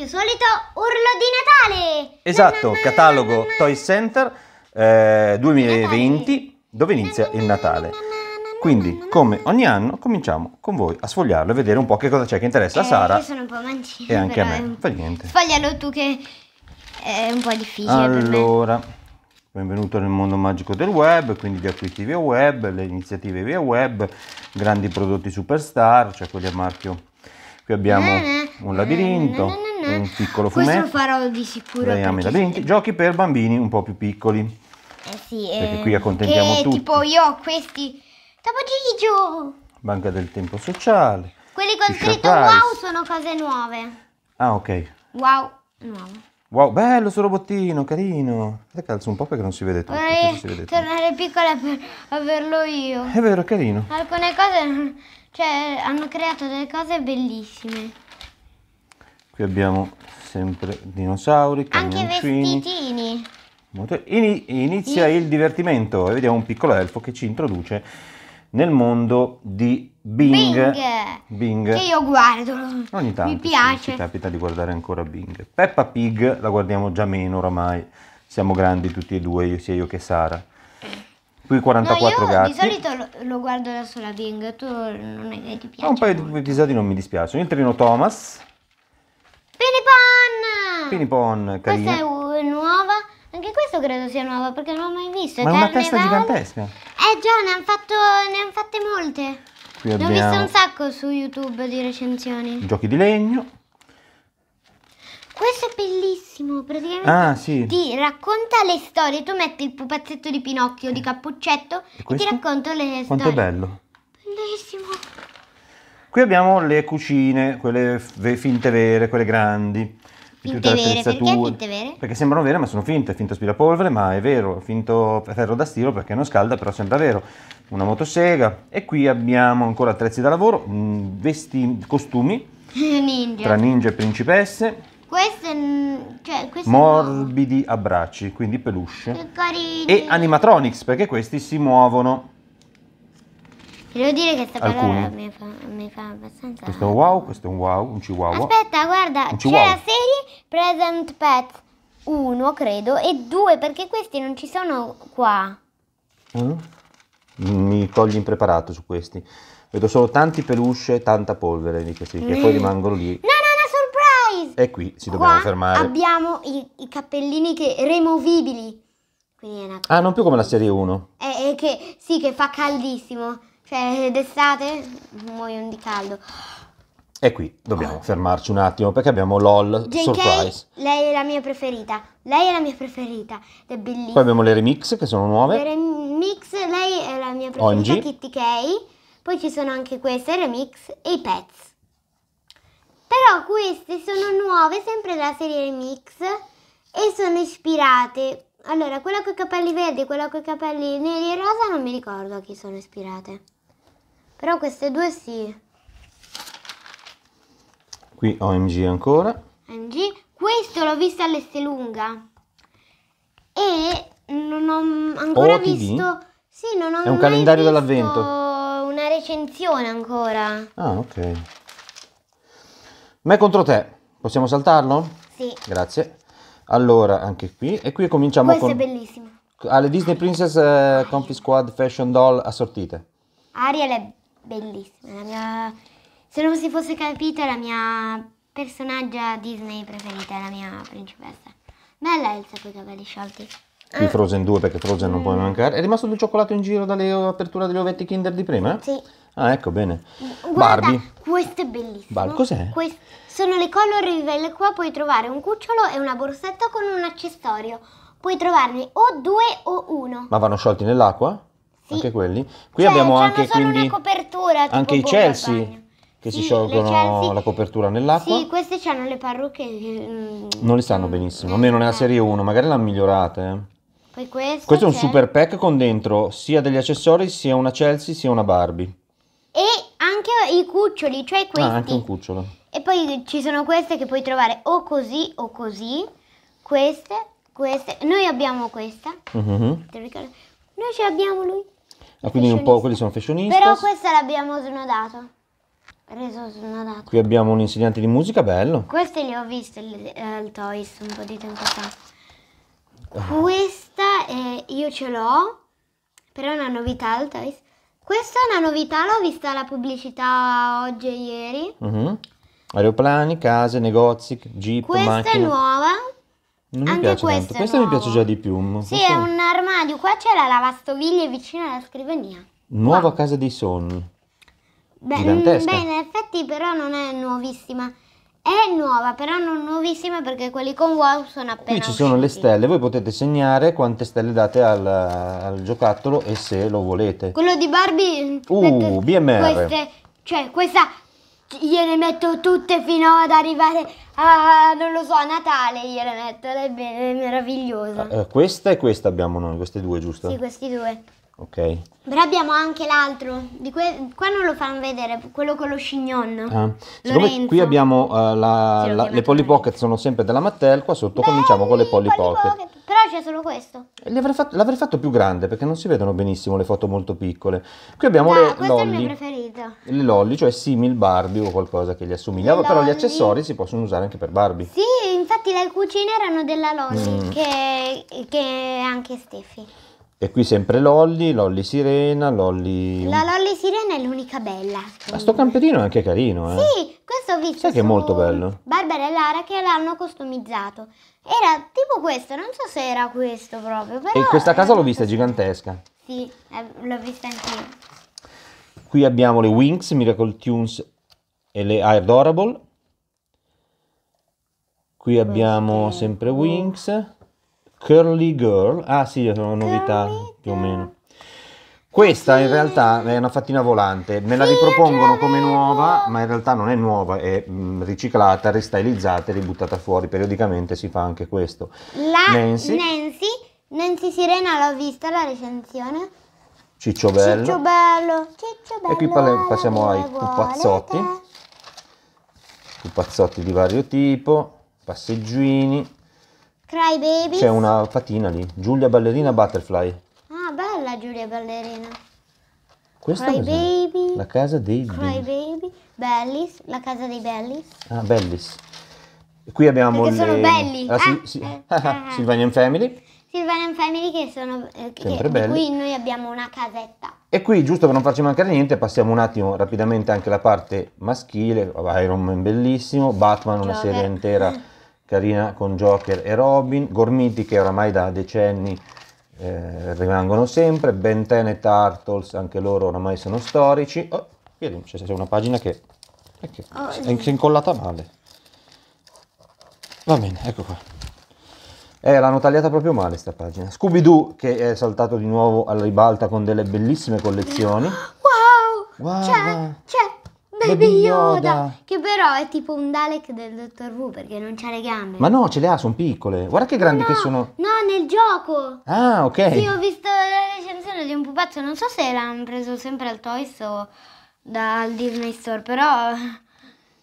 mio solito urlo di Natale! Esatto, catalogo Toy Center eh, 2020 dove inizia il Natale. Quindi, come ogni anno, cominciamo con voi a sfogliarlo e vedere un po' che cosa c'è che interessa a Eh, Sara Io sono un po' mancina. e anche a me. Fa niente. Sfoglialo tu che è un po' difficile. Allora, benvenuto nel mondo magico del web, quindi gli acquisti via web, le iniziative via web, grandi prodotti superstar, cioè quelli a marchio. Qui abbiamo un labirinto, un piccolo Questo lo fumetto, farò di sicuro. i perché- labirinti, giochi per bambini un po' più piccoli. Eh sì, Perché eh, qui accontentiamo che tutti. tipo io ho questi Topo Gigio. Banca del tempo sociale. Quelli con scritto wow sono cose nuove. Ah, ok. Wow, nuovo. Wow, bello sto robottino, carino. Aspetta, calzo un po' perché non si vede tutto. Vorrei si vede tutto. tornare piccola per averlo io. È vero, è carino. Alcune cose, cioè, hanno creato delle cose bellissime. Qui abbiamo sempre dinosauri, Anche camioncini. vestitini. motor- Ini- inizia il divertimento e vediamo un piccolo elfo che ci introduce nel mondo di Bing. Bing. Bing. Che io guardo. Ogni tanto Mi piace. ci capita di guardare ancora Bing. Peppa Pig la guardiamo già meno oramai. Siamo grandi tutti e due, sia io che Sara. Qui No, 44 io gatti. di solito lo, lo guardo da sola Bing, tu non è che ti piace. Un paio di episodi non mi dispiacciono. Il treno Thomas, Pinipon! Pinipon, Questa è nuova. Anche questo credo sia nuova perché non l'ho mai visto. Ma è una testa gigantesca. Eh già, ne hanno ne han fatte molte. Qui Ne ho visto abbiamo un sacco su YouTube di recensioni. giochi di legno. Questo è bellissimo, praticamente Ah, sì. ti racconta le storie. Tu metti il pupazzetto di Pinocchio di Cappuccetto e, ti questo? racconta le Quanto è storie. bello. Bellissimo. Qui abbiamo le cucine, quelle finte vere, quelle grandi. di Finte vere, perché finte vere? Perché sembrano vere ma sono finte, finto aspirapolvere ma è vero, finto ferro da stiro perché non scalda però sembra vero. Una motosega e qui abbiamo ancora attrezzi da lavoro, mh, vesti, costumi Ninja. tra ninja e principesse, Questo è, cioè, nuovo. morbidi abbracci, quindi peluche e animatronics perché questi si muovono. Devo dire che sta parola mi fa, mi fa abbastanza... Questo è un wow, questo è un wow, un chihuahua. Aspetta, guarda, c'è la serie Present Pet 1, credo, e 2, perché questi non ci sono qua. Mm? Mi cogli impreparato su questi. Vedo solo tanti peluche e tanta polvere di questi che poi rimangono lì. No, no, no, surprise! E qui ci dobbiamo qua fermare. abbiamo i, i cappellini che removibili. Quindi è una. Ah, non più come la serie 1. È, è che, sì, che fa caldissimo. Cioè, d'estate muoiono di caldo. E qui dobbiamo fermarci un attimo perché abbiamo LOL JK, Surprise. lei è la mia preferita. Lei è la mia preferita. È bellissima. Poi abbiamo le remix che sono nuove. Per Remix, lei è la mia preferita, Ongi. Kitty Kay. Poi ci sono anche queste, Remix e i Pets. Però queste sono nuove, sempre della serie Remix e sono ispirate. Allora, quella con i capelli verdi e quella con i capelli neri e rosa non mi ricordo a chi sono ispirate. Però queste due sì. Qui OMG ancora. MG. Questo l'ho visto all'Estelunga. E non ho ancora OTV? visto. Sì, non ho È un calendario dell'avvento. Una recensione ancora. Ah, ok. Me contro te. Possiamo saltarlo? Sì. Grazie. Allora, anche qui. E qui cominciamo Questo con è bellissimo. alle Disney Princess eh, Comfy Squad Fashion Doll assortite. Ariel è bellissima. mia... Se non si fosse capito, è la mia personaggia Disney preferita, è la mia principessa. Bella Elsa con i capelli sciolti. Qui Frozen 2 perché Frozen non può mancare. È rimasto del cioccolato in giro dalle aperture delle ovetti Kinder di prima? Sì. Ah, ecco, bene. Guarda, Barbie. questo è bellissimo. Barbie, cos'è? Quest- sono le color reveal. Qua puoi trovare un cucciolo e una borsetta con un accessorio. Puoi trovarne o due o uno. Ma vanno sciolti nell'acqua? Sì. Anche quelli? Qui Cioè, abbiamo anche quindi tipo anche i Chelsea bagno. che si Sì, sciolgono le Chelsea- la copertura nell'acqua. Sì, queste hanno le parrucche. mm, Non li stanno benissimo, almeno nella serie 1, magari l'hanno migliorate. eh. Poi questo. Questo è un super pack con dentro sia degli accessori, sia una Chelsea, sia una Barbie. E anche i cuccioli, cioè questi. Ah, anche un cucciolo. E poi ci sono queste che puoi trovare o così o così. Queste, queste. Noi abbiamo questa. Mhm. Te lo ricordi? Noi ce l'abbiamo lui. Ah, quindi un po' quelli sono fashionista. Però questa l'abbiamo snodato. reso data. Qui abbiamo un insegnante di musica bello. Queste le ho viste il- al Toys un po' di tempo fa. Questa è- io ce l'ho, però è una novità al Toys. Questa è una novità, l'ho vista la pubblicità oggi e ieri. Mhm. Aeroplani, case, negozi, jeep, Questa macchine. è nuova. Non mi Anche piace questa tanto. è Questa mi piace già di più. Sì, questa- è un armadio. Qua c'è la lavastoviglie vicino alla scrivania. Nuova casa dei sogni. Beh, Gigantesca. mm, beh, in effetti però non è nuovissima. È nuova, però non nuovissima perché quelli con wow sono appena Qui ci sono le stelle, voi potete segnare quante stelle date al, al giocattolo e se lo volete. Quello di Barbie Uh, mette BMR. Queste, cioè questa gliene metto tutte fino ad arrivare a non lo so, a Natale gliene metto, è, be- è meravigliosa. Eh, questa e questa abbiamo noi, queste due, giusto? Sì, questi due. Ok. Però abbiamo anche l'altro, di que- qua non lo fanno vedere, quello con lo chignon. Ah, siccome qui abbiamo eh, la- la- le Polly. Pocket sono sempre della Mattel, qua sotto cominciamo con le Polly Pocket. Però c'è solo questo. Fatto- l'avrei fatto più grande perché non si vedono benissimo le foto molto piccole. Qui abbiamo Ah, le lolly, le lolly, cioè simil Barbie o qualcosa che gli assomiglia, Le però gli lolly. accessori si possono usare anche per Barbie. Sì, infatti le cucine erano della Lolly, Mm. che, che anche Steffi. E qui sempre Lolly, Lolly Sirena, Lolly... La Lolly Sirena è l'unica bella. Ma sto camperino è anche carino, eh. Sì, questo ho visto Sai che è molto bello? Barbara e Lara che l'hanno customizzato. Era tipo questo, non so se era questo proprio, però... E questa casa l'ho vista, è gigantesca. Sì, eh, l'ho vista anch'io. Qui abbiamo le Wings, Miracle Tunes e le Adorable. Qui abbiamo sempre Wings. Curly Girl. Ah sì, sono novità Curly più o meno. Questa in realtà è una fattina volante, me la ripropongono come nuova, ma in realtà non è nuova, è mm, riciclata, ristilizzata e ributtata fuori. Periodicamente si fa anche questo. La Nancy. Nancy, Nancy Sirena l'ho vista la recensione. Ciccio Bello. Ciccio bello, ciccio bello. E qui passiamo ai pupazzotti. Pupazzotti di vario tipo, passeggini. Cry Baby. C'è una patina lì, Giulia Ballerina Butterfly. Bella Giulia Ballerina. Questa Cry? Baby. La casa dei Cry Bellis. Baby. Bellis, la casa dei Bellis. Ah, Bellis. Qui abbiamo Perché le... sono belli. Ah, sì, Ah, sì. eh, Ah, ah, eh. Sylvanian Family. Silvana Family che sono eh, che- Sempre di belli. cui noi abbiamo una casetta. E qui, giusto per non farci mancare niente, passiamo un attimo rapidamente anche alla parte maschile. Iron Man bellissimo, Batman una Joker. serie intera carina con Joker e Robin, Gormiti che oramai da decenni eh, rimangono sempre, Ben 10 e Turtles, anche loro oramai sono storici. Oh, vedi, c'è una pagina che, è che Oh, è incollata male. Va bene, ecco qua. Eh, l'hanno tagliata proprio male sta pagina. Scooby-Doo che è saltato di nuovo alla ribalta con delle bellissime collezioni. Wow! Guarda. C'è, c'è Baby Yoda. Yoda. Che però è tipo un Dalek del Dottor Who perché non c'ha le gambe. Ma no, ce le ha, sono piccole. Guarda che grandi no, che sono. No, nel gioco. Ah, ok. Sì, ho visto la recensione di un pupazzo, non so se l'hanno preso sempre al Toys o dal Disney Store, però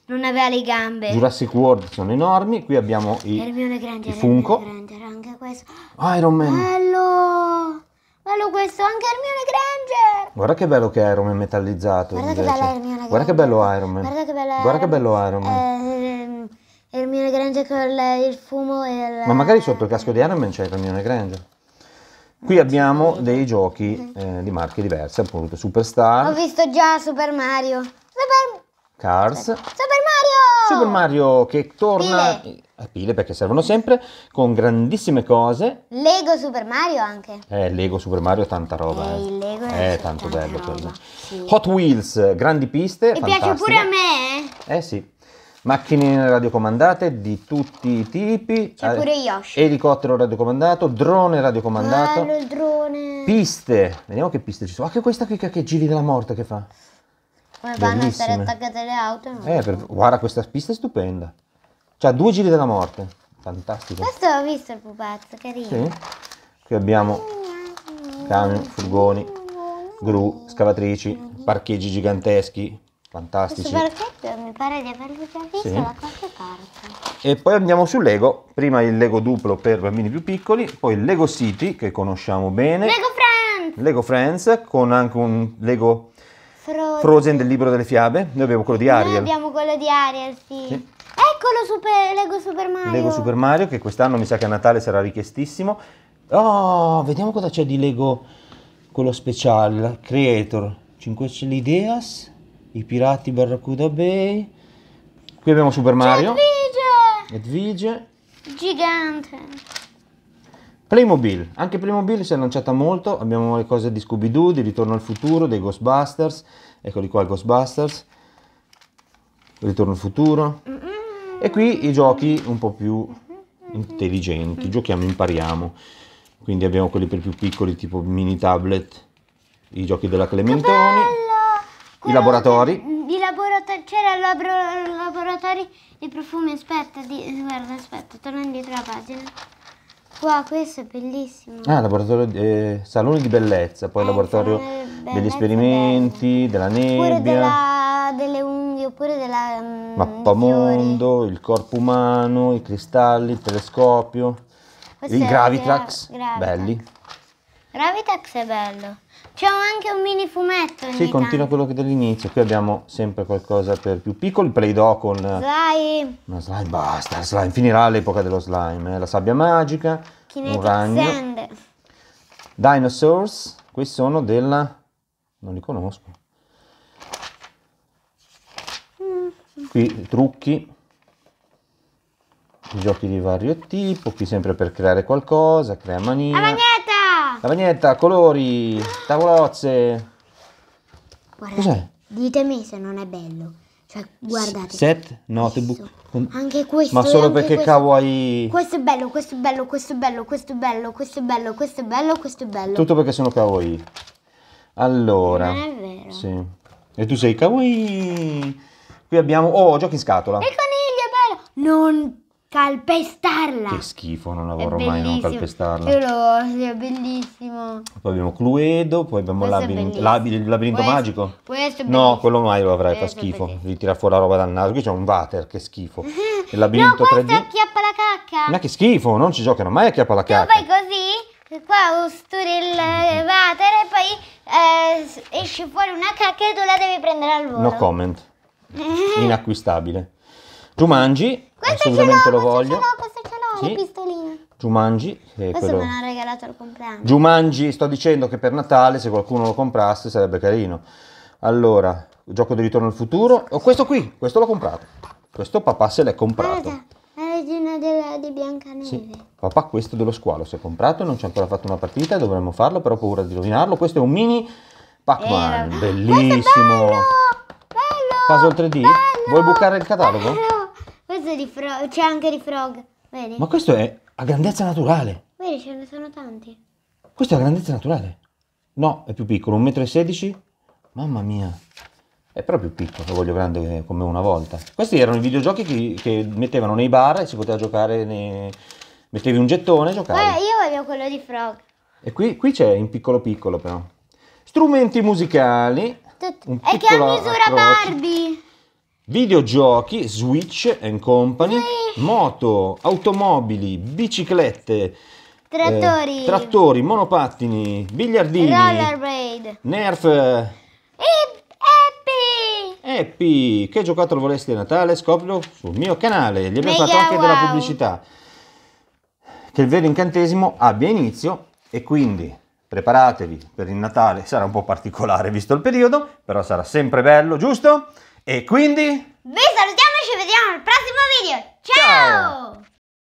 non aveva le gambe. Jurassic World sono enormi. Qui abbiamo i Hermione Granger, i Funko. Granger, anche questo. Iron Man. Bello! Bello questo, anche Hermione Granger! Guarda che bello che è Iron Man metallizzato. Guarda che invece. bella Hermione Granger. Guarda che bello Iron Man. Guarda che bella Guarda che bello Iron Man. Ehm, Hermione Granger con il, fumo e il... Ma magari sotto il casco di Iron Man c'è Hermione Granger. Qui abbiamo dei giochi eh, di marche diverse, appunto Ho Superstar, visto già Super Mario. Super, Cars, Super Mario! Super Mario che torna Pile. A pile perché servono sempre con grandissime cose. Lego Super Mario anche. Eh, Lego Super Mario tanta roba. Eh, eh. il Lego è è tanto bello roba, quello. sì. Hot Wheels, grandi piste, E piace pure a me, eh? Eh sì. Macchine radiocomandate di tutti i tipi. C'è eh, pure Yoshi. Elicottero radiocomandato, drone radiocomandato. Bello il drone. Piste, vediamo che piste ci sono. Anche questa qui che, giri della morte che fa. Come vanno a stare attaccate le auto? no? Eh, per- guarda, questa pista è stupenda. C'ha due giri della morte. Fantastico. Questo ho visto il pupazzo, carino. Sì. Qui abbiamo camion, furgoni, gru, scavatrici, parcheggi giganteschi, Questo fantastici. parchetto mi pare di averlo già visto Sì. da qualche parte. E poi andiamo sul Lego. Prima il Lego duplo per bambini più piccoli, poi il Lego City che conosciamo bene. Lego Friends! Lego Friends con anche un Lego Frozen. Frozen del libro delle fiabe. Noi abbiamo quello di Noi Ariel. abbiamo quello di Ariel, sì. Sì. Eccolo Super, Lego Super Mario. Lego Super Mario, che quest'anno mi sa che a Natale sarà richiestissimo. Oh, vediamo cosa c'è di Lego, quello speciale. Creator, 5 Stelle Ideas, i pirati Barracuda Bay. Qui abbiamo Super Mario, Vige! Edvige, Gigante. Playmobil. Anche Playmobil si è lanciata molto. Abbiamo le cose di Scooby-Doo, di Ritorno al futuro, dei Ghostbusters. Eccoli qua i Ghostbusters. Ritorno al futuro. E qui i giochi un po' più intelligenti. Giochiamo, impariamo. Quindi abbiamo quelli per più piccoli, tipo mini tablet, i giochi della Clementoni, Bello! i laboratori. laboratori. C'era il labro- laboratori di profumi. Aspetta, di- guarda, aspetta, torna indietro la pagina. Qua, questo è bellissimo. Ah, laboratorio, eh, saloni di bellezza, poi Eh, laboratorio salone bellezza, degli esperimenti, della Oppure nebbia, della, delle unghie, oppure della. mm, mappamondo, il corpo umano, i cristalli, il telescopio, Questo i è Gravitrax, Gra- Gravitax. belli. Gravitax è bello. C'è anche un mini fumetto. Sì, continua tanto. quello che dell'inizio. Qui abbiamo sempre qualcosa per più piccoli, Play-Doh con eh, Slime. una slime, basta, slime, finirà l'epoca dello slime, eh, la sabbia magica, un Kinetic ragno, Sand. Dinosaurs, questi sono della... non li conosco. Qui trucchi, giochi di vario tipo, qui sempre per creare qualcosa, crea La mania. magneta! Lavagnetta, colori, tavolozze. Cos'è? ditemi se non è bello. Cioè, guardate. Set, notebook. Questo. Anche questo. Ma solo perché questo. kawaii. Questo è bello, questo è bello, questo è bello, questo è bello, questo è bello, questo è bello, questo è bello. Tutto perché sono kawaii. Allora. Non è vero. Sì. E tu sei kawaii. Qui abbiamo. Oh, giochi in scatola. Il coniglio è bello. Non calpestarla. Che schifo, non È avrò mai non calpestarla. Io lo odio, è bellissimo. Poi abbiamo Cluedo, poi abbiamo è labirinto, il labirinto Questo- magico. Questo è No, quello mai lo avrai, fa schifo. Devi tirare fuori la roba dal naso. Qui c'è un water, che schifo. Il labirinto no, questo 3D. acchiappa la cacca. Ma che schifo, non ci giocano mai a chiappa la Tu cacca. fai così, qua usturi il water e poi eh, esce fuori una cacca e tu la devi prendere al volo. No comment. Inacquistabile. Jumanji, Questo assolutamente lo questo voglio. ce l'ho, questo ce l'ho, Sì. le pistoline. Jumanji, che Questo quello... me l'ha regalato al compleanno. Jumanji, sto dicendo che per Natale, se qualcuno lo comprasse, sarebbe carino. Allora, gioco di ritorno al futuro. Oh, questo qui, questo l'ho comprato. Questo papà se l'è comprato. Guarda, la regina della- di Biancaneve. Sì, papà questo dello squalo si è comprato, non ci ha ancora fatto una partita, dovremmo farlo, però ho paura di rovinarlo. Questo è un mini Pac-Man, Eh, bellissimo. Puzzle 3D? bello, Vuoi bucare il catalogo? bello. Questo è di Frog, c'è anche di Frog, vedi? Ma questo è a grandezza naturale. Vedi, ce ne sono tanti. Questo è a grandezza naturale. No, è più piccolo, 1,16 m. Mamma mia. È proprio piccolo, lo voglio grande come una volta. Questi erano i videogiochi che, che mettevano nei bar e si poteva giocare, nei... mettevi un gettone e giocavi. Guarda, io voglio quello di Frog. E qui, qui c'è in piccolo piccolo però. Strumenti musicali. Un E che ha misura approccio. Barbie. videogiochi, Switch and Company, moto, automobili, biciclette, Trattori. eh, trattori, monopattini, biliardini, Rollerblade. Nerf, Happy. Happy. Che giocattolo vorresti a Natale? Scoprilo sul mio canale. Gli abbiamo Mega fatto anche della wow. pubblicità. Che il vero incantesimo abbia inizio e quindi preparatevi per il Natale. Sarà un po' particolare visto il periodo, però sarà sempre bello, giusto? E quindi... Vi salutiamo e ci vediamo al prossimo video. Ciao. Ciao.